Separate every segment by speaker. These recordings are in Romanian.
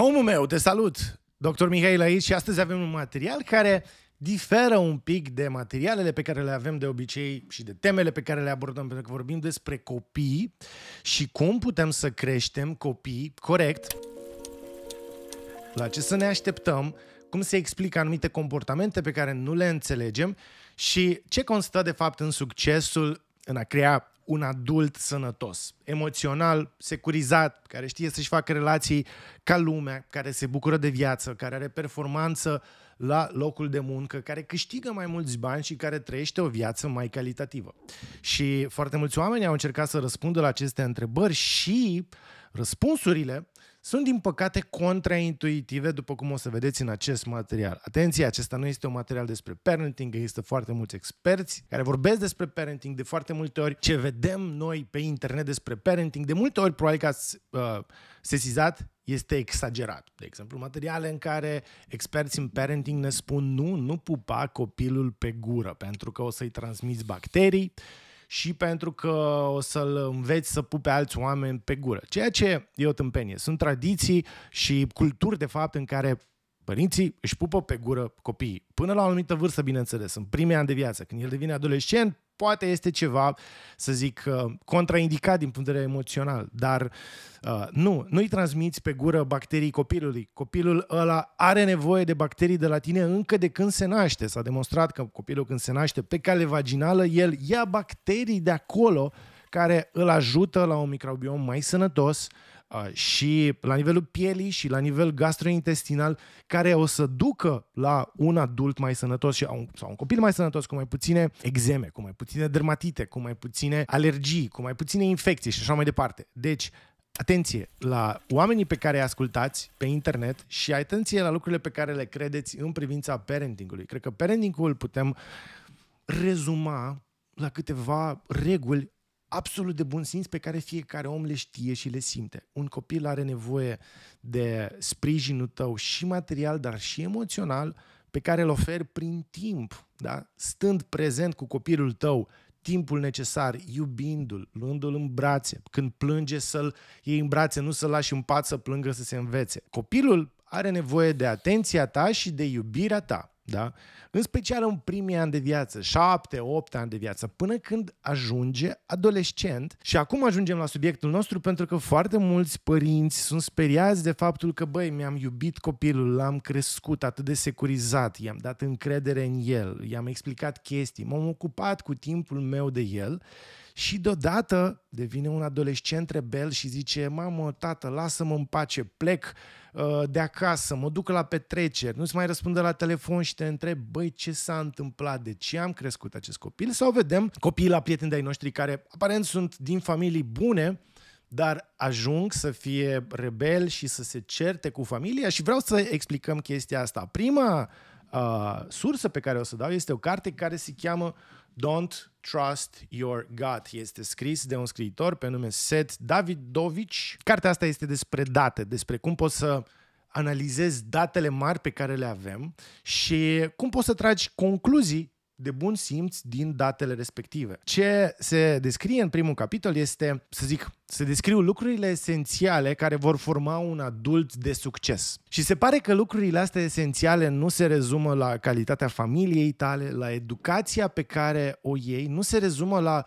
Speaker 1: Omul meu, te salut! Dr. Mihail aici și astăzi avem un material care diferă un pic de materialele pe care le avem de obicei și de temele pe care le abordăm, pentru că vorbim despre copii și cum putem să creștem copii corect, la ce să ne așteptăm, cum se explică anumite comportamente pe care nu le înțelegem și ce constă de fapt în succesul în a crea un adult sănătos, emoțional, securizat, care știe să-și facă relații ca lumea, care se bucură de viață, care are performanță la locul de muncă, care câștigă mai mulți bani și care trăiește o viață mai calitativă. Și foarte mulți oameni au încercat să răspundă la aceste întrebări și răspunsurile sunt, din păcate, contraintuitive, după cum o să vedeți în acest material. Atenție, acesta nu este un material despre parenting, există foarte mulți experți care vorbesc despre parenting de foarte multe ori. Ce vedem noi pe internet despre parenting, de multe ori, probabil că ați uh, sesizat, este exagerat. De exemplu, materiale în care experți în parenting ne spun nu, nu pupa copilul pe gură, pentru că o să-i transmiți bacterii, și pentru că o să-l înveți să pupe alți oameni pe gură. Ceea ce e o tâmpenie. Sunt tradiții și culturi, de fapt, în care părinții își pupă pe gură copiii. Până la o anumită vârstă, bineînțeles, în primii ani de viață. Când el devine adolescent, poate este ceva, să zic, uh, contraindicat din punct de vedere emoțional, dar uh, nu, nu-i transmiți pe gură bacterii copilului. Copilul ăla are nevoie de bacterii de la tine încă de când se naște. S-a demonstrat că copilul când se naște pe cale vaginală, el ia bacterii de acolo care îl ajută la un microbiom mai sănătos, și la nivelul pielii și la nivel gastrointestinal, care o să ducă la un adult mai sănătos și un, sau un copil mai sănătos cu mai puține exeme, cu mai puține dermatite, cu mai puține alergii, cu mai puține infecții și așa mai departe. Deci, atenție la oamenii pe care îi ascultați pe internet și atenție la lucrurile pe care le credeți în privința parentingului. Cred că parentingul putem rezuma la câteva reguli absolut de bun simț pe care fiecare om le știe și le simte. Un copil are nevoie de sprijinul tău și material, dar și emoțional, pe care îl oferi prin timp, da? stând prezent cu copilul tău, timpul necesar, iubindu-l, luându-l în brațe, când plânge să-l iei în brațe, nu să-l lași în pat să plângă să se învețe. Copilul are nevoie de atenția ta și de iubirea ta. Da? În special în primii ani de viață, 7, 8 ani de viață, până când ajunge adolescent. Și acum ajungem la subiectul nostru pentru că foarte mulți părinți sunt speriați de faptul că, băi, mi-am iubit copilul, l-am crescut atât de securizat, i-am dat încredere în el, i-am explicat chestii, m-am ocupat cu timpul meu de el și deodată devine un adolescent rebel și zice, mamă, tată, lasă-mă în pace, plec uh, de acasă, mă duc la petreceri, nu-ți mai răspunde la telefon și te întreb, băi, ce s-a întâmplat, de ce am crescut acest copil? Sau vedem copiii la prieteni de-ai noștri care aparent sunt din familii bune, dar ajung să fie rebel și să se certe cu familia și vreau să explicăm chestia asta. Prima uh, sursă pe care o să dau este o carte care se cheamă Don't Trust Your Gut. Este scris de un scriitor pe nume Seth Davidovici. Cartea asta este despre date, despre cum poți să analizezi datele mari pe care le avem și cum poți să tragi concluzii de bun simț din datele respective. Ce se descrie în primul capitol este, să zic, se descriu lucrurile esențiale care vor forma un adult de succes. Și se pare că lucrurile astea esențiale nu se rezumă la calitatea familiei tale, la educația pe care o iei, nu se rezumă la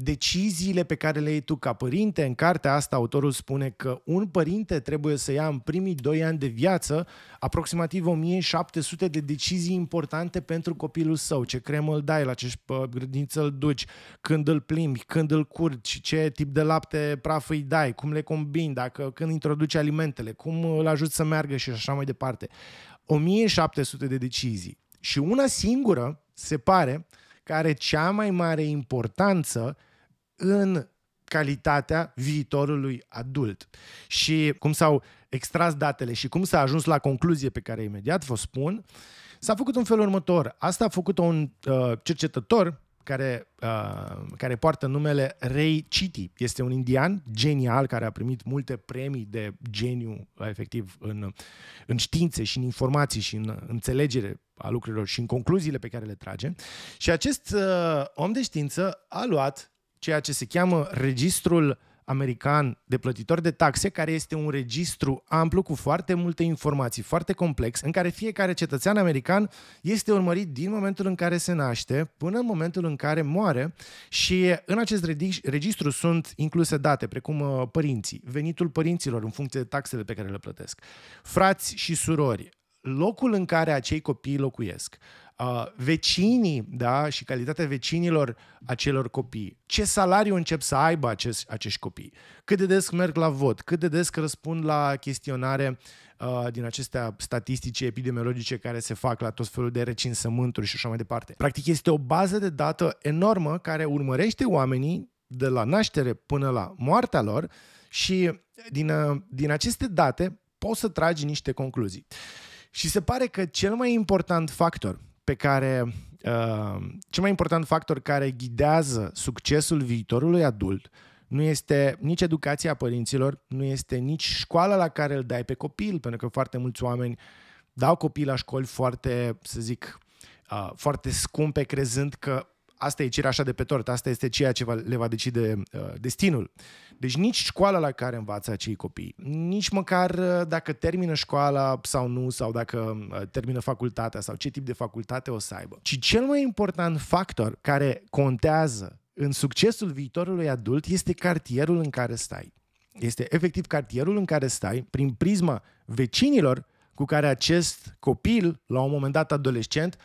Speaker 1: deciziile pe care le iei tu ca părinte. În cartea asta autorul spune că un părinte trebuie să ia în primii doi ani de viață aproximativ 1700 de decizii importante pentru copilul său. Ce cremă îl dai, la ce grădiniță îl duci, când îl plimbi, când îl curci, ce tip de lapte praf îi dai, cum le combini, dacă când introduci alimentele, cum îl ajuți să meargă și așa mai departe. 1700 de decizii. Și una singură se pare că are cea mai mare importanță în calitatea viitorului adult. Și cum s-au extras datele și cum s-a ajuns la concluzie pe care imediat vă spun, s-a făcut un fel următor. Asta a făcut un uh, cercetător care, uh, care poartă numele Ray Chitty. Este un indian genial care a primit multe premii de geniu, efectiv, în, în științe și în informații și în înțelegere a lucrurilor și în concluziile pe care le trage. Și acest uh, om de știință a luat ceea ce se cheamă registrul american de plătitori de taxe, care este un registru amplu cu foarte multe informații, foarte complex, în care fiecare cetățean american este urmărit din momentul în care se naște până în momentul în care moare și în acest registru sunt incluse date precum uh, părinții, venitul părinților în funcție de taxele pe care le plătesc, frați și surori, locul în care acei copii locuiesc, uh, vecinii da, și calitatea vecinilor acelor copii, ce salariu încep să aibă acest, acești copii, cât de des merg la vot, cât de des răspund la chestionare uh, din acestea statistice epidemiologice care se fac la tot felul de recinsământuri și așa mai departe. Practic este o bază de dată enormă care urmărește oamenii de la naștere până la moartea lor și din, uh, din aceste date poți să tragi niște concluzii. Și se pare că cel mai important factor pe care uh, cel mai important factor care ghidează succesul viitorului adult nu este nici educația părinților, nu este nici școala la care îl dai pe copil, pentru că foarte mulți oameni dau copii la școli foarte, să zic, uh, foarte scumpe, crezând că asta e cireașa de pe tort, asta este ceea ce va, le va decide uh, destinul. Deci nici școala la care învață acei copii, nici măcar uh, dacă termină școala sau nu, sau dacă uh, termină facultatea sau ce tip de facultate o să aibă. Ci cel mai important factor care contează în succesul viitorului adult este cartierul în care stai. Este efectiv cartierul în care stai prin prisma vecinilor cu care acest copil, la un moment dat adolescent,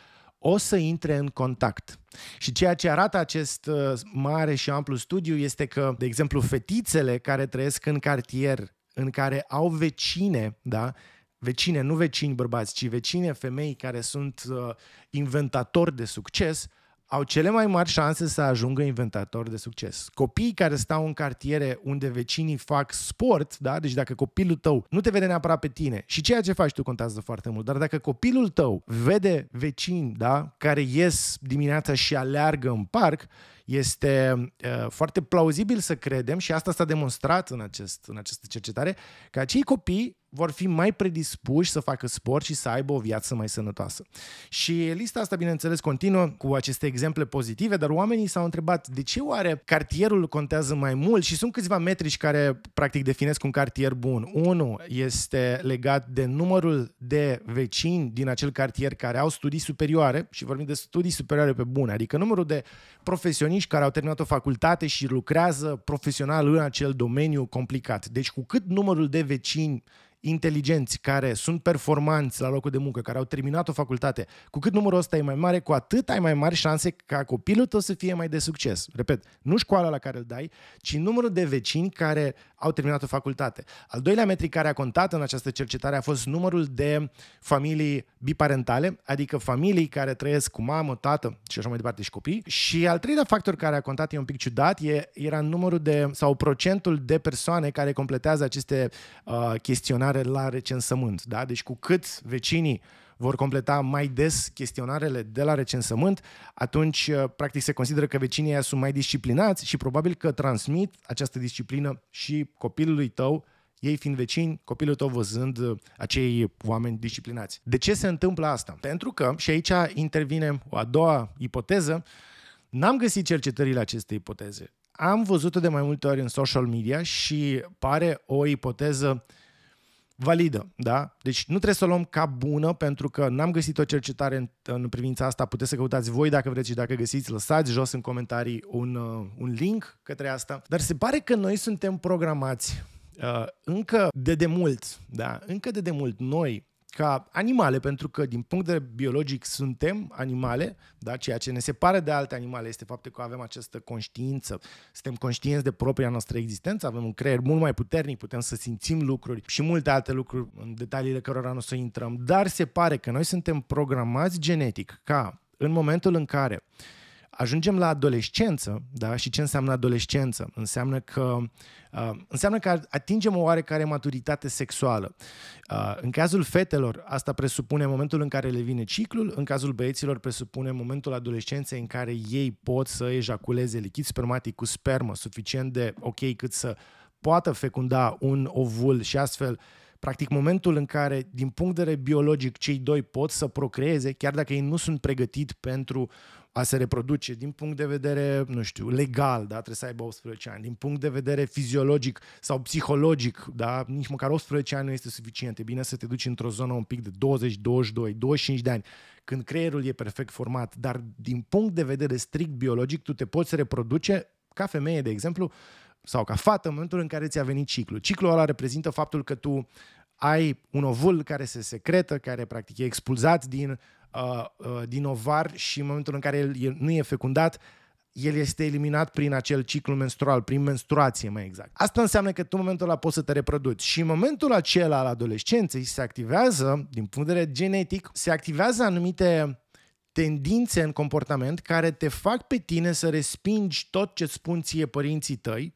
Speaker 1: o să intre în contact. Și ceea ce arată acest uh, mare și amplu studiu este că, de exemplu, fetițele care trăiesc în cartier, în care au vecine, da, vecine, nu vecini bărbați, ci vecine femei care sunt uh, inventatori de succes, au cele mai mari șanse să ajungă inventatori de succes. Copiii care stau în cartiere unde vecinii fac sport, da? deci dacă copilul tău nu te vede neapărat pe tine și ceea ce faci tu contează foarte mult, dar dacă copilul tău vede vecini da? care ies dimineața și aleargă în parc, este uh, foarte plauzibil să credem și asta s-a demonstrat în, acest, în această cercetare, că acei copii vor fi mai predispuși să facă sport și să aibă o viață mai sănătoasă. Și lista asta, bineînțeles, continuă cu aceste exemple pozitive, dar oamenii s-au întrebat de ce oare cartierul contează mai mult și sunt câțiva metrici care practic definesc un cartier bun. Unul este legat de numărul de vecini din acel cartier care au studii superioare și vorbim de studii superioare pe bune, adică numărul de profesioniști care au terminat o facultate și lucrează profesional în acel domeniu complicat. Deci cu cât numărul de vecini inteligenți, care sunt performanți la locul de muncă, care au terminat o facultate, cu cât numărul ăsta e mai mare, cu atât ai mai mari șanse ca copilul tău să fie mai de succes. Repet, nu școala la care îl dai, ci numărul de vecini care au terminat o facultate. Al doilea metric care a contat în această cercetare a fost numărul de familii biparentale, adică familii care trăiesc cu mamă, tată și așa mai departe și copii. Și al treilea factor care a contat, e un pic ciudat, e, era numărul de, sau procentul de persoane care completează aceste uh, chestionare la recensământ. Da? Deci cu cât vecinii vor completa mai des chestionarele de la recensământ, atunci uh, practic se consideră că vecinii sunt mai disciplinați și probabil că transmit această disciplină și copilului tău, ei fiind vecini, copilul tău văzând uh, acei oameni disciplinați. De ce se întâmplă asta? Pentru că, și aici intervine o a doua ipoteză, n-am găsit cercetările acestei ipoteze. Am văzut-o de mai multe ori în social media și pare o ipoteză uh, validă, da? Deci nu trebuie să o luăm ca bună pentru că n-am găsit o cercetare în, în privința asta. Puteți să căutați voi dacă vreți și dacă găsiți, lăsați jos în comentarii un, uh, un link către asta. Dar se pare că noi suntem programați uh, încă de demult, da? Încă de demult noi ca animale, pentru că din punct de vedere biologic suntem animale, da? ceea ce ne separă de alte animale este faptul că avem această conștiință, suntem conștienți de propria noastră existență, avem un creier mult mai puternic, putem să simțim lucruri și multe alte lucruri în detaliile cărora nu o să intrăm, dar se pare că noi suntem programați genetic ca în momentul în care ajungem la adolescență, da? și ce înseamnă adolescență? Înseamnă că, uh, înseamnă că atingem o oarecare maturitate sexuală. Uh, în cazul fetelor, asta presupune momentul în care le vine ciclul, în cazul băieților presupune momentul adolescenței în care ei pot să ejaculeze lichid spermatic cu spermă suficient de ok cât să poată fecunda un ovul și astfel practic momentul în care, din punct de vedere biologic, cei doi pot să procreeze, chiar dacă ei nu sunt pregătiți pentru a se reproduce din punct de vedere, nu știu, legal, da, trebuie să aibă 18 ani, din punct de vedere fiziologic sau psihologic, da, nici măcar 18 ani nu este suficient. E bine să te duci într-o zonă un pic de 20, 22, 25 de ani, când creierul e perfect format, dar din punct de vedere strict biologic, tu te poți reproduce ca femeie, de exemplu, sau ca fată în momentul în care ți-a venit ciclul. Ciclul ăla reprezintă faptul că tu ai un ovul care se secretă, care practic e expulzat din uh, uh, din ovar și în momentul în care el, el nu e fecundat, el este eliminat prin acel ciclu menstrual, prin menstruație mai exact. Asta înseamnă că tu în momentul ăla poți să te reproduci și în momentul acela al adolescenței se activează, din punct de vedere genetic, se activează anumite tendințe în comportament care te fac pe tine să respingi tot ce spun ție părinții tăi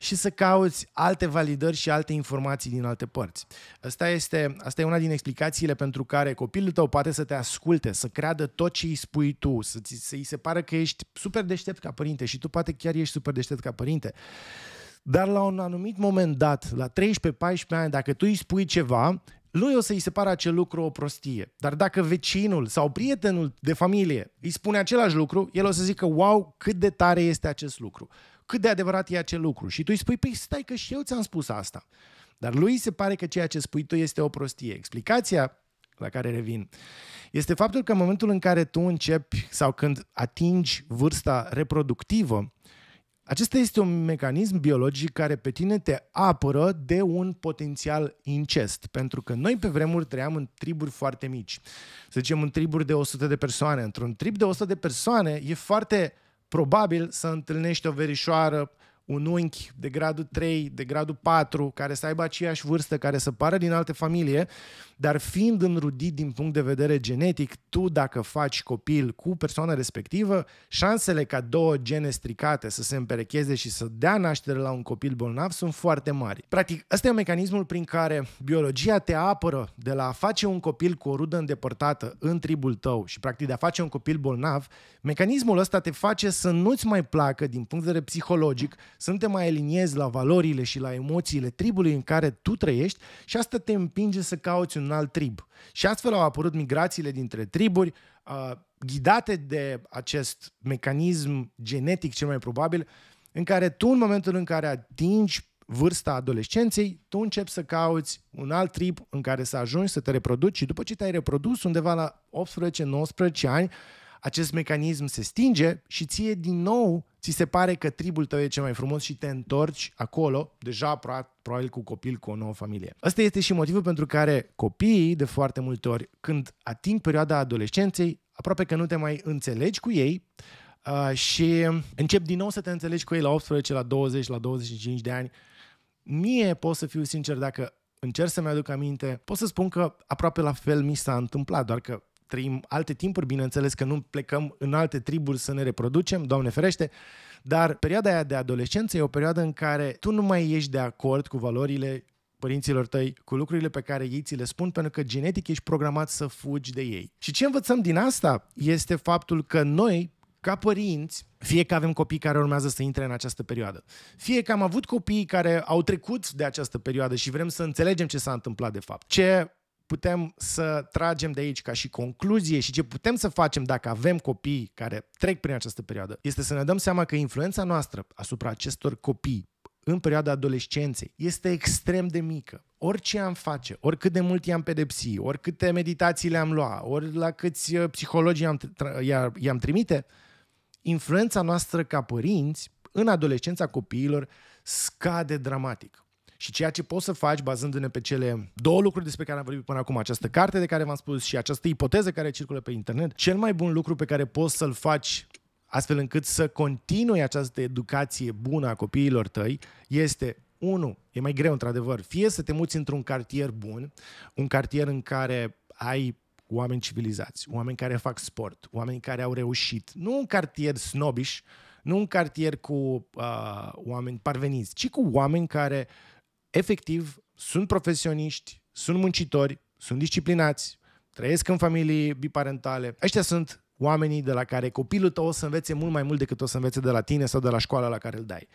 Speaker 1: și să cauți alte validări și alte informații din alte părți. Asta este, asta e una din explicațiile pentru care copilul tău poate să te asculte, să creadă tot ce îi spui tu, să ți, să îi se pară că ești super deștept ca părinte și tu poate chiar ești super deștept ca părinte. Dar la un anumit moment dat, la 13-14 ani, dacă tu îi spui ceva, lui o să-i se pară acel lucru o prostie. Dar dacă vecinul sau prietenul de familie îi spune același lucru, el o să zică, wow, cât de tare este acest lucru cât de adevărat e acel lucru. Și tu îi spui, păi stai că și eu ți-am spus asta. Dar lui se pare că ceea ce spui tu este o prostie. Explicația la care revin este faptul că în momentul în care tu începi sau când atingi vârsta reproductivă, acesta este un mecanism biologic care pe tine te apără de un potențial incest. Pentru că noi pe vremuri trăiam în triburi foarte mici. Să zicem în triburi de 100 de persoane. Într-un trib de 100 de persoane e foarte probabil să întâlnești o verișoară un unchi de gradul 3, de gradul 4, care să aibă aceeași vârstă, care să pară din alte familie, dar fiind înrudit din punct de vedere genetic, tu dacă faci copil cu persoana respectivă, șansele ca două gene stricate să se împerecheze și să dea naștere la un copil bolnav sunt foarte mari. Practic, ăsta e mecanismul prin care biologia te apără de la a face un copil cu o rudă îndepărtată în tribul tău și practic de a face un copil bolnav, mecanismul ăsta te face să nu-ți mai placă din punct de vedere psihologic să nu te mai aliniezi la valorile și la emoțiile tribului în care tu trăiești și asta te împinge să cauți un alt trib. Și astfel au apărut migrațiile dintre triburi, uh, ghidate de acest mecanism genetic cel mai probabil, în care tu în momentul în care atingi vârsta adolescenței, tu începi să cauți un alt trib în care să ajungi să te reproduci și după ce te-ai reprodus undeva la 18-19 ani, acest mecanism se stinge și ție din nou ți se pare că tribul tău e cel mai frumos și te întorci acolo, deja probabil cu copil, cu o nouă familie. Ăsta este și motivul pentru care copiii, de foarte multe ori, când ating perioada adolescenței, aproape că nu te mai înțelegi cu ei uh, și încep din nou să te înțelegi cu ei la 18, la 20, la 25 de ani. Mie pot să fiu sincer, dacă încerc să-mi aduc aminte, pot să spun că aproape la fel mi s-a întâmplat, doar că trăim alte timpuri, bineînțeles că nu plecăm în alte triburi să ne reproducem, Doamne ferește, dar perioada aia de adolescență e o perioadă în care tu nu mai ești de acord cu valorile părinților tăi, cu lucrurile pe care ei ți le spun, pentru că genetic ești programat să fugi de ei. Și ce învățăm din asta este faptul că noi, ca părinți, fie că avem copii care urmează să intre în această perioadă, fie că am avut copii care au trecut de această perioadă și vrem să înțelegem ce s-a întâmplat de fapt, ce putem să tragem de aici ca și concluzie și ce putem să facem dacă avem copii care trec prin această perioadă, este să ne dăm seama că influența noastră asupra acestor copii în perioada adolescenței este extrem de mică. Orice am face, oricât de mult i-am pedepsi, oricâte meditații le-am lua, ori la câți uh, psihologii i-am, i-am trimite, influența noastră ca părinți în adolescența copiilor scade dramatic. Și ceea ce poți să faci bazându-ne pe cele două lucruri despre care am vorbit până acum, această carte de care v-am spus și această ipoteză care circulă pe internet, cel mai bun lucru pe care poți să-l faci astfel încât să continui această educație bună a copiilor tăi este unu, e mai greu într-adevăr, fie să te muți într-un cartier bun, un cartier în care ai oameni civilizați, oameni care fac sport, oameni care au reușit, nu un cartier snobish, nu un cartier cu uh, oameni parveniți, ci cu oameni care efectiv sunt profesioniști, sunt muncitori, sunt disciplinați, trăiesc în familii biparentale. Ăștia sunt oamenii de la care copilul tău o să învețe mult mai mult decât o să învețe de la tine sau de la școala la care îl dai.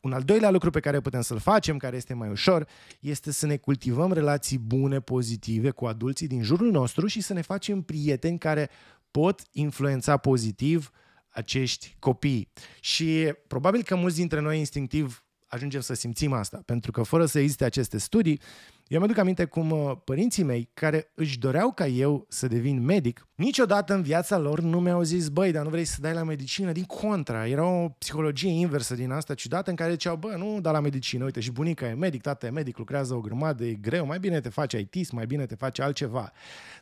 Speaker 1: Un al doilea lucru pe care putem să-l facem, care este mai ușor, este să ne cultivăm relații bune, pozitive cu adulții din jurul nostru și să ne facem prieteni care pot influența pozitiv acești copii. Și probabil că mulți dintre noi instinctiv ajungem să simțim asta, pentru că fără să existe aceste studii, eu mi-aduc aminte cum uh, părinții mei, care își doreau ca eu să devin medic, niciodată în viața lor nu mi-au zis, băi, dar nu vrei să dai la medicină? Din contra, era o psihologie inversă din asta ciudată în care ziceau, bă, nu da la medicină, uite, și bunica e medic, tata e medic, lucrează o grămadă, e greu, mai bine te faci IT, mai bine te faci altceva.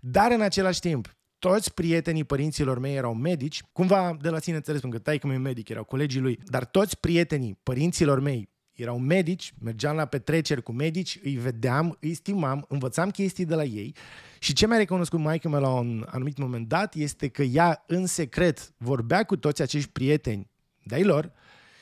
Speaker 1: Dar în același timp, toți prietenii părinților mei erau medici, cumva de la sine înțeles, pentru că taică meu medic, erau colegii lui, dar toți prietenii părinților mei erau medici, mergeam la petreceri cu medici, îi vedeam, îi stimam, învățam chestii de la ei și ce mi-a recunoscut maica mea la un anumit moment dat este că ea în secret vorbea cu toți acești prieteni de-ai lor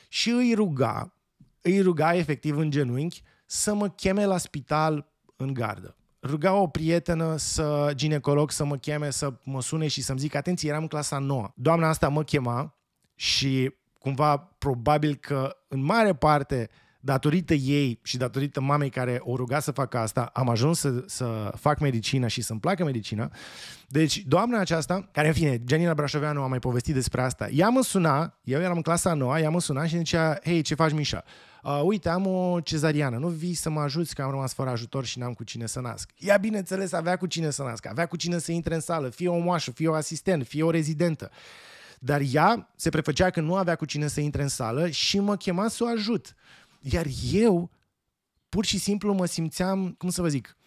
Speaker 1: și îi ruga, îi ruga efectiv în genunchi să mă cheme la spital în gardă. Ruga o prietenă să, ginecolog să mă cheme, să mă sune și să-mi zic, atenție, eram în clasa 9. Doamna asta mă chema și cumva probabil că în mare parte datorită ei și datorită mamei care o ruga să facă asta, am ajuns să, să fac medicină și să-mi placă medicina. Deci, doamna aceasta, care în fine, Janina Brașoveanu a mai povestit despre asta, ea mă suna, eu eram în clasa noua, ea mă suna și zicea, hei, ce faci, Mișa? Uh, uite, am o cezariană, nu vii să mă ajuți că am rămas fără ajutor și n-am cu cine să nasc. Ea, bineînțeles, avea cu cine să nască, avea cu cine să intre în sală, fie o moașă, fie o asistent, fie o rezidentă. Dar ea se prefăcea că nu avea cu cine să intre în sală și mă chema să o ajut. Iar eu, pur și simplu, mă simțeam, cum să vă zic,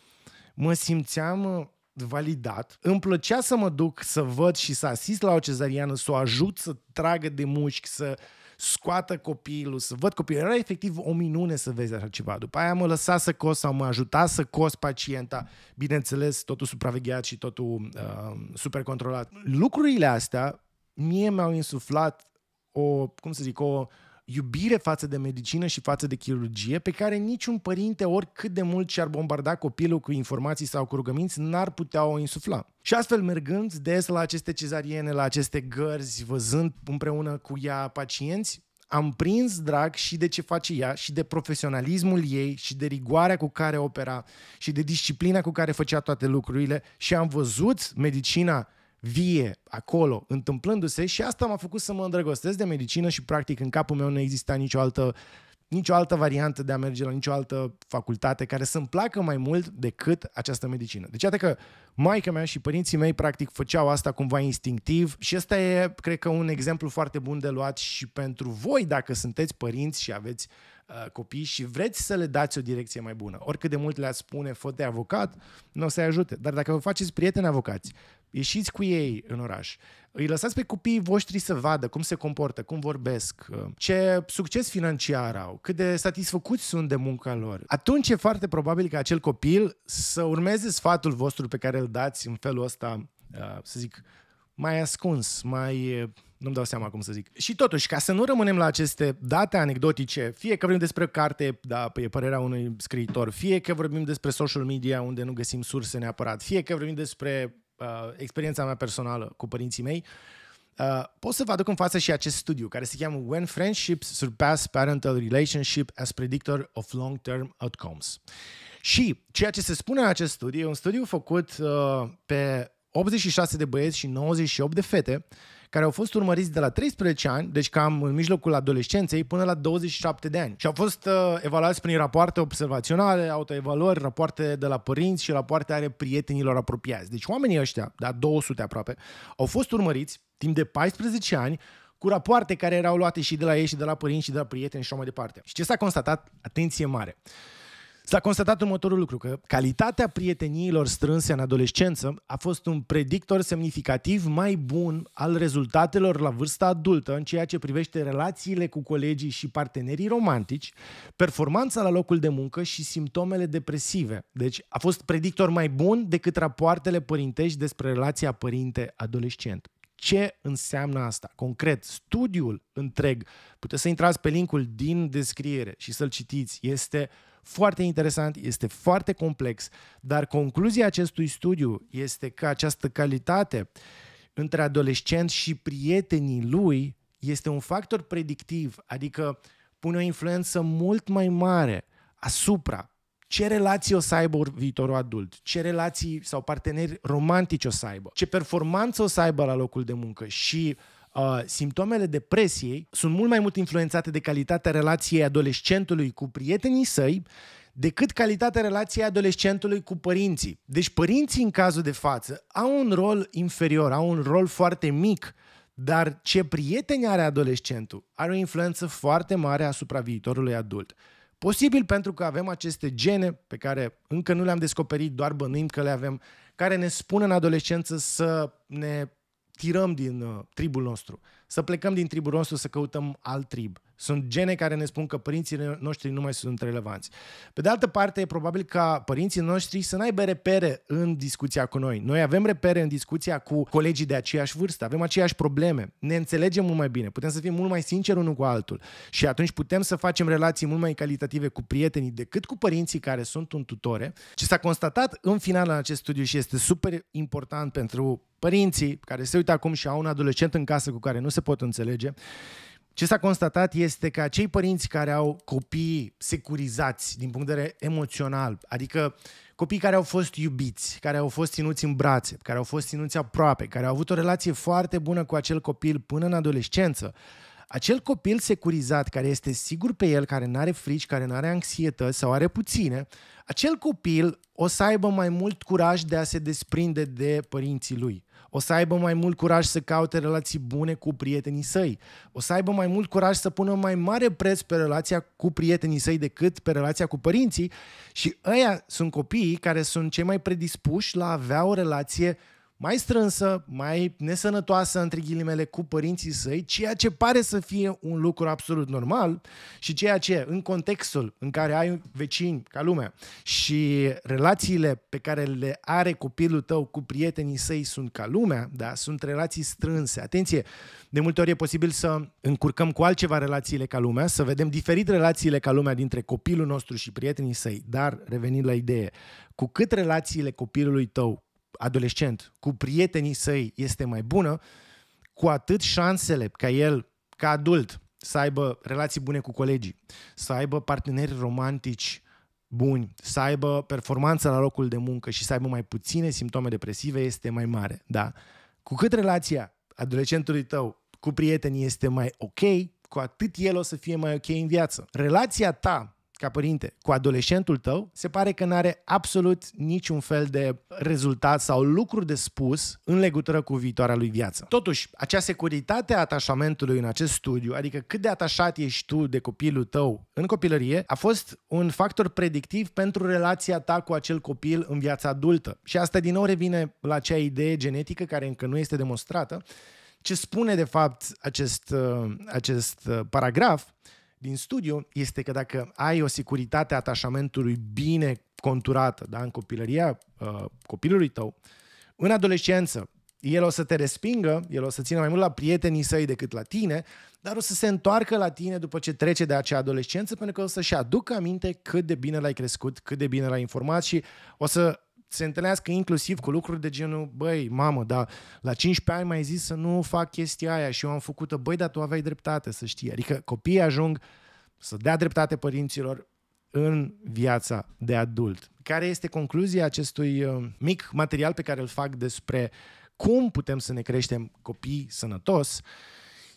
Speaker 1: mă simțeam uh, validat. Îmi plăcea să mă duc să văd și să asist la o cezariană, să o ajut să tragă de mușchi, să scoată copilul, să văd copilul. Era efectiv o minune să vezi așa ceva. După aia mă lăsa să cos sau mă ajuta să cos pacienta. Bineînțeles, totul supravegheat și totul uh, super controlat. Lucrurile astea mie mi-au insuflat o, cum să zic, o, iubire față de medicină și față de chirurgie pe care niciun părinte, oricât de mult și-ar bombarda copilul cu informații sau cu rugăminți, n-ar putea o insufla. Și astfel, mergând des la aceste cezariene, la aceste gărzi, văzând împreună cu ea pacienți, am prins drag și de ce face ea și de profesionalismul ei și de rigoarea cu care opera și de disciplina cu care făcea toate lucrurile și am văzut medicina vie acolo, întâmplându-se și asta m-a făcut să mă îndrăgostesc de medicină și practic în capul meu nu exista nicio altă nicio altă variantă de a merge la nicio altă facultate care să-mi placă mai mult decât această medicină. Deci iată că maica mea și părinții mei practic făceau asta cumva instinctiv și ăsta e, cred că, un exemplu foarte bun de luat și pentru voi dacă sunteți părinți și aveți uh, copii și vreți să le dați o direcție mai bună. Oricât de mult le-ați spune, fă de avocat, nu o să-i ajute. Dar dacă vă faceți prieteni avocați, ieșiți cu ei în oraș, îi lăsați pe copiii voștri să vadă cum se comportă, cum vorbesc, uh, ce succes financiar au, cât de satisfăcuți sunt de munca lor. Atunci e foarte probabil că acel copil să urmeze sfatul vostru pe care îl dați în felul ăsta, uh, să zic, mai ascuns, mai uh, nu-mi dau seama cum să zic. Și totuși, ca să nu rămânem la aceste date anecdotice, fie că vorbim despre carte, da, e părerea unui scriitor, fie că vorbim despre social media unde nu găsim surse neapărat, fie că vorbim despre uh, experiența mea personală cu părinții mei, uh, pot să vă aduc în față și acest studiu care se cheamă When Friendships Surpass Parental Relationship as Predictor of Long-Term Outcomes. Și ceea ce se spune în acest studiu e un studiu făcut uh, pe 86 de băieți și 98 de fete care au fost urmăriți de la 13 ani, deci cam în mijlocul adolescenței, până la 27 de ani. Și au fost uh, evaluați prin rapoarte observaționale, autoevaluări, rapoarte de la părinți și rapoarte ale prietenilor apropiați. Deci oamenii ăștia, da, 200 aproape, au fost urmăriți timp de 14 ani cu rapoarte care erau luate și de la ei și de la părinți și de la prieteni și așa mai departe. Și ce s-a constatat? Atenție mare. S-a constatat următorul lucru, că calitatea prieteniilor strânse în adolescență a fost un predictor semnificativ mai bun al rezultatelor la vârsta adultă în ceea ce privește relațiile cu colegii și partenerii romantici, performanța la locul de muncă și simptomele depresive. Deci a fost predictor mai bun decât rapoartele părintești despre relația părinte-adolescent. Ce înseamnă asta? Concret, studiul întreg, puteți să intrați pe linkul din descriere și să-l citiți, este foarte interesant, este foarte complex, dar concluzia acestui studiu este că această calitate între adolescent și prietenii lui este un factor predictiv, adică pune o influență mult mai mare asupra ce relații o să aibă viitorul adult, ce relații sau parteneri romantici o să aibă, ce performanță o să aibă la locul de muncă și uh, simptomele depresiei sunt mult mai mult influențate de calitatea relației adolescentului cu prietenii săi decât calitatea relației adolescentului cu părinții. Deci părinții în cazul de față au un rol inferior, au un rol foarte mic, dar ce prieteni are adolescentul are o influență foarte mare asupra viitorului adult. Posibil pentru că avem aceste gene pe care încă nu le-am descoperit, doar bănuim că le avem, care ne spun în adolescență să ne tirăm din uh, tribul nostru, să plecăm din tribul nostru să căutăm alt trib. Sunt gene care ne spun că părinții noștri nu mai sunt relevanți. Pe de altă parte, e probabil ca părinții noștri să n-aibă repere în discuția cu noi. Noi avem repere în discuția cu colegii de aceeași vârstă, avem aceeași probleme, ne înțelegem mult mai bine, putem să fim mult mai sinceri unul cu altul și atunci putem să facem relații mult mai calitative cu prietenii decât cu părinții care sunt un tutore. Ce s-a constatat în final în acest studiu și este super important pentru părinții care se uită acum și au un adolescent în casă cu care nu se pot înțelege, ce s-a constatat este că acei părinți care au copii securizați din punct de vedere emoțional, adică copii care au fost iubiți, care au fost ținuți în brațe, care au fost ținuți aproape, care au avut o relație foarte bună cu acel copil până în adolescență, acel copil securizat care este sigur pe el, care nu are frici, care nu are anxietăți sau are puține, acel copil o să aibă mai mult curaj de a se desprinde de părinții lui o să aibă mai mult curaj să caute relații bune cu prietenii săi, o să aibă mai mult curaj să pună mai mare preț pe relația cu prietenii săi decât pe relația cu părinții. Și ăia sunt copiii care sunt cei mai predispuși la a avea o relație mai strânsă, mai nesănătoasă, între ghilimele, cu părinții săi, ceea ce pare să fie un lucru absolut normal și ceea ce, în contextul în care ai vecini ca lumea și relațiile pe care le are copilul tău cu prietenii săi sunt ca lumea, da, sunt relații strânse. Atenție, de multe ori e posibil să încurcăm cu altceva relațiile ca lumea, să vedem diferit relațiile ca lumea dintre copilul nostru și prietenii săi, dar revenind la idee, cu cât relațiile copilului tău adolescent cu prietenii săi este mai bună, cu atât șansele ca el, ca adult, să aibă relații bune cu colegii, să aibă parteneri romantici buni, să aibă performanță la locul de muncă și să aibă mai puține simptome depresive este mai mare. Da? Cu cât relația adolescentului tău cu prietenii este mai ok, cu atât el o să fie mai ok în viață. Relația ta ca părinte cu adolescentul tău, se pare că nu are absolut niciun fel de rezultat sau lucruri de spus în legătură cu viitoarea lui viață. Totuși, acea securitate a atașamentului în acest studiu, adică cât de atașat ești tu de copilul tău în copilărie, a fost un factor predictiv pentru relația ta cu acel copil în viața adultă. Și asta din nou revine la acea idee genetică care încă nu este demonstrată. Ce spune de fapt acest, uh, acest uh, paragraf din studiu este că dacă ai o securitate a atașamentului bine conturată da, în copilăria uh, copilului tău, în adolescență, el o să te respingă, el o să țină mai mult la prietenii săi decât la tine, dar o să se întoarcă la tine după ce trece de acea adolescență, pentru că o să-și aducă aminte cât de bine l-ai crescut, cât de bine l-ai informat și o să se întâlnească inclusiv cu lucruri de genul, băi, mamă, dar la 15 ani mai zis să nu fac chestia aia și eu am făcut-o, băi, dar tu aveai dreptate să știi. Adică copiii ajung să dea dreptate părinților în viața de adult. Care este concluzia acestui uh, mic material pe care îl fac despre cum putem să ne creștem copii sănătos?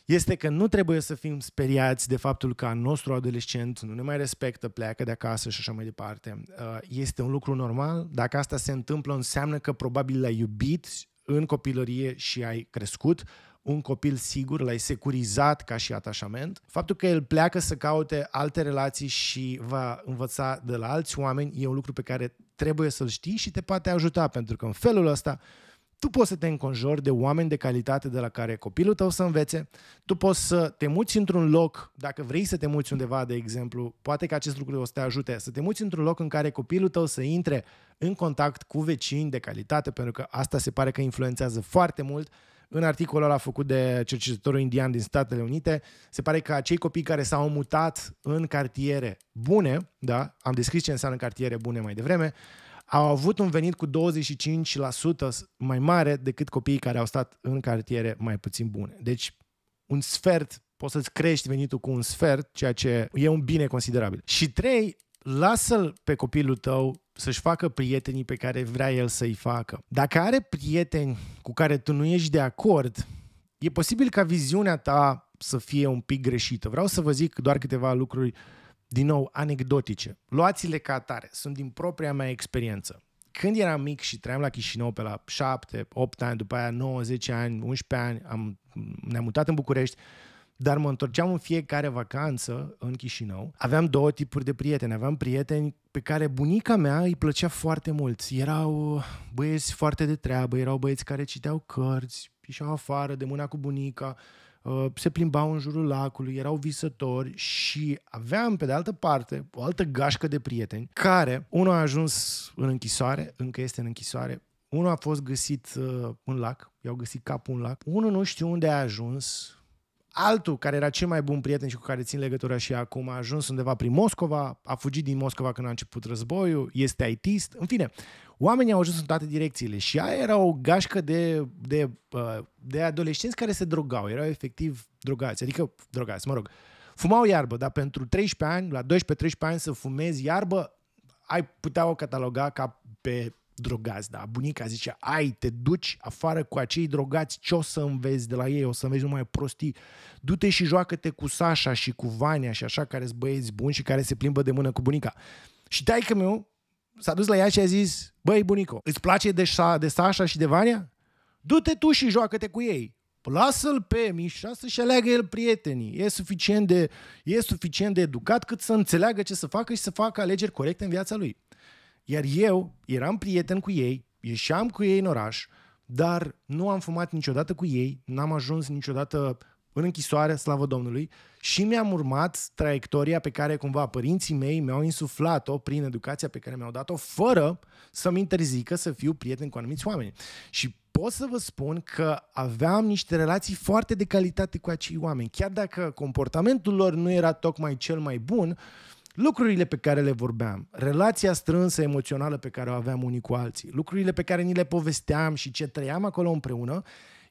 Speaker 1: Este că nu trebuie să fim speriați de faptul că al nostru adolescent nu ne mai respectă, pleacă de acasă și așa mai departe. Uh, este un lucru normal. Dacă asta se întâmplă, înseamnă că probabil l-ai iubit în copilărie și ai crescut un copil sigur, l-ai securizat ca și atașament. Faptul că el pleacă să caute alte relații și va învăța de la alți oameni e un lucru pe care trebuie să-l știi și te poate ajuta, pentru că în felul ăsta tu poți să te înconjori de oameni de calitate de la care copilul tău să învețe, tu poți să te muți într-un loc, dacă vrei să te muți undeva, de exemplu, poate că acest lucru o să te ajute, să te muți într-un loc în care copilul tău să intre în contact cu vecini de calitate, pentru că asta se pare că influențează foarte mult. În articolul ăla făcut de cercetătorul indian din Statele Unite, se pare că acei copii care s-au mutat în cartiere bune, da, am descris ce înseamnă cartiere bune mai devreme, au avut un venit cu 25% mai mare decât copiii care au stat în cartiere mai puțin bune. Deci un sfert poți să-ți crești venitul cu un sfert, ceea ce e un bine considerabil. Și trei, lasă-l pe copilul tău să-și facă prietenii pe care vrea el să-i facă. Dacă are prieteni cu care tu nu ești de acord, e posibil ca viziunea ta să fie un pic greșită. Vreau să vă zic doar câteva lucruri, din nou, anecdotice. Luați-le ca atare, sunt din propria mea experiență. Când eram mic și trăiam la Chișinău pe la 7, 8 ani, după aia 9, 10 ani, 11 ani, am, ne-am mutat în București, dar mă întorceam în fiecare vacanță în Chișinău. Aveam două tipuri de prieteni. Aveam prieteni pe care bunica mea îi plăcea foarte mult. Erau băieți foarte de treabă, erau băieți care citeau cărți, ieșeau afară de mâna cu bunica, uh, se plimbau în jurul lacului, erau visători și aveam, pe de altă parte, o altă gașcă de prieteni care, unul a ajuns în închisoare, încă este în închisoare, unul a fost găsit uh, în lac, i-au găsit capul în lac, unul nu știu unde a ajuns, Altul, care era cel mai bun prieten și cu care țin legătura și acum, a ajuns undeva prin Moscova, a fugit din Moscova când a început războiul, este ITist, în fine, oamenii au ajuns în toate direcțiile și aia era o gașcă de, de, uh, de adolescenți care se drogau, erau efectiv drogați, adică drogați, mă rog, fumau iarbă, dar pentru 13 ani, la 12-13 ani să fumezi iarbă, ai putea o cataloga ca pe drogați, da. Bunica zicea, ai, te duci afară cu acei drogați, ce o să înveți de la ei? O să înveți numai prostii. Du-te și joacă-te cu Sasha și cu Vania și așa, care sunt băieți buni și care se plimbă de mână cu bunica. Și taică meu s-a dus la ea și a zis, băi bunico, îți place de, de Sasha și de Vania? Du-te tu și joacă-te cu ei. Lasă-l pe Mișa să-și aleagă el prietenii. E suficient, de, e suficient de educat cât să înțeleagă ce să facă și să facă alegeri corecte în viața lui. Iar eu eram prieten cu ei, ieșeam cu ei în oraș, dar nu am fumat niciodată cu ei, n-am ajuns niciodată în închisoare, slavă Domnului, și mi-am urmat traiectoria pe care cumva părinții mei mi-au insuflat-o prin educația pe care mi-au dat-o, fără să-mi interzică să fiu prieten cu anumiți oameni. Și pot să vă spun că aveam niște relații foarte de calitate cu acei oameni. Chiar dacă comportamentul lor nu era tocmai cel mai bun, lucrurile pe care le vorbeam, relația strânsă emoțională pe care o aveam unii cu alții, lucrurile pe care ni le povesteam și ce trăiam acolo împreună,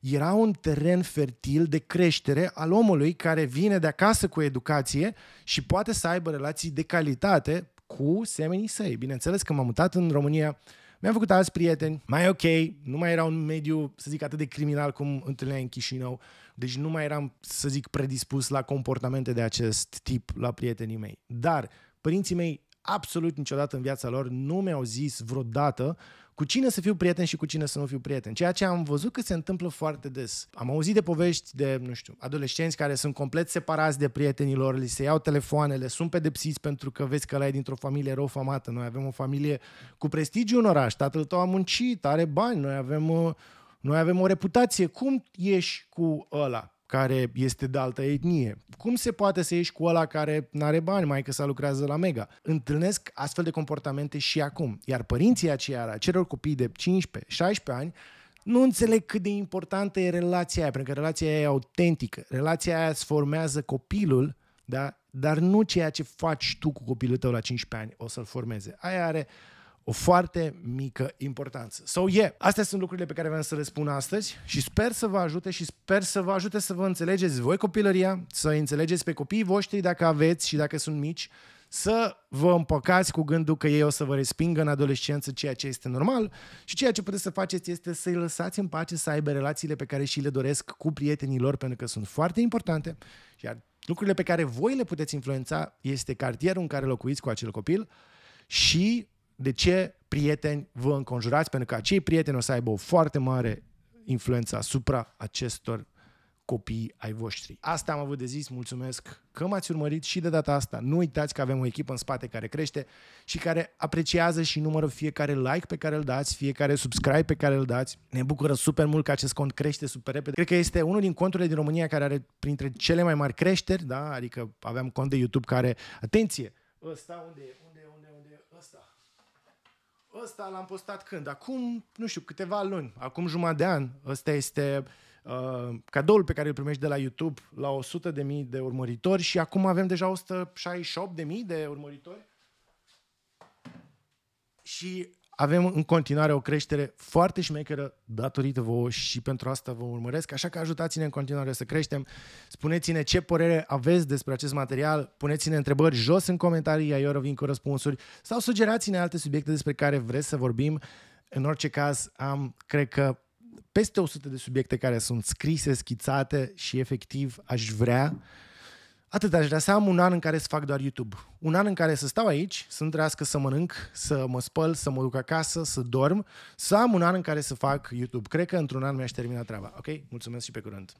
Speaker 1: era un teren fertil de creștere al omului care vine de acasă cu educație și poate să aibă relații de calitate cu semenii săi. Bineînțeles că m-am mutat în România, mi-am făcut alți prieteni, mai ok, nu mai era un mediu, să zic, atât de criminal cum întâlneai în Chișinău, deci nu mai eram, să zic, predispus la comportamente de acest tip la prietenii mei. Dar părinții mei absolut niciodată în viața lor nu mi-au zis vreodată cu cine să fiu prieten și cu cine să nu fiu prieten. Ceea ce am văzut că se întâmplă foarte des. Am auzit de povești de, nu știu, adolescenți care sunt complet separați de prietenilor, li se iau telefoanele, sunt pedepsiți pentru că vezi că ăla e dintr-o familie rău famată. Noi avem o familie cu prestigiu în oraș, tatăl tău a muncit, are bani, noi avem, uh, noi avem o reputație. Cum ieși cu ăla? Care este de altă etnie. Cum se poate să ieși cu ăla care nu are bani, mai că să lucrează la Mega? Întâlnesc astfel de comportamente și acum. Iar părinții aceia, acelor copii de 15-16 ani, nu înțeleg cât de importantă e relația aia, pentru că relația aia e autentică. Relația aia îți formează copilul, da? dar nu ceea ce faci tu cu copilul tău la 15 ani o să-l formeze. Aia are o foarte mică importanță. So, yeah, astea sunt lucrurile pe care vreau să le spun astăzi și sper să vă ajute și sper să vă ajute să vă înțelegeți voi copilăria, să înțelegeți pe copiii voștri dacă aveți și dacă sunt mici, să vă împăcați cu gândul că ei o să vă respingă în adolescență, ceea ce este normal și ceea ce puteți să faceți este să-i lăsați în pace să aibă relațiile pe care și le doresc cu prietenii lor, pentru că sunt foarte importante, iar lucrurile pe care voi le puteți influența este cartierul în care locuiți cu acel copil și de ce prieteni vă înconjurați, pentru că acei prieteni o să aibă o foarte mare influență asupra acestor copii ai voștri. Asta am avut de zis, mulțumesc că m-ați urmărit și de data asta. Nu uitați că avem o echipă în spate care crește și care apreciază și numără fiecare like pe care îl dați, fiecare subscribe pe care îl dați. Ne bucură super mult că acest cont crește super repede. Cred că este unul din conturile din România care are printre cele mai mari creșteri, da? adică avem cont de YouTube care, atenție, ăsta unde e? Ăsta l-am postat când? Acum, nu știu, câteva luni, acum jumătate de an. Ăsta este uh, cadoul pe care îl primești de la YouTube la 100 de mii de urmăritori și acum avem deja 168 de mii de urmăritori. Și avem în continuare o creștere foarte șmecheră datorită vouă și pentru asta vă urmăresc, așa că ajutați-ne în continuare să creștem. Spuneți-ne ce părere aveți despre acest material, puneți-ne întrebări jos în comentarii, iar eu revin cu răspunsuri sau sugerați-ne alte subiecte despre care vreți să vorbim. În orice caz, am, cred că, peste 100 de subiecte care sunt scrise, schițate și efectiv aș vrea Atât aș vrea să am un an în care să fac doar YouTube. Un an în care să stau aici, să nu trească să mănânc, să mă spăl, să mă duc acasă, să dorm, să am un an în care să fac YouTube. Cred că într-un an mi-aș termina treaba. Ok? Mulțumesc și pe curând.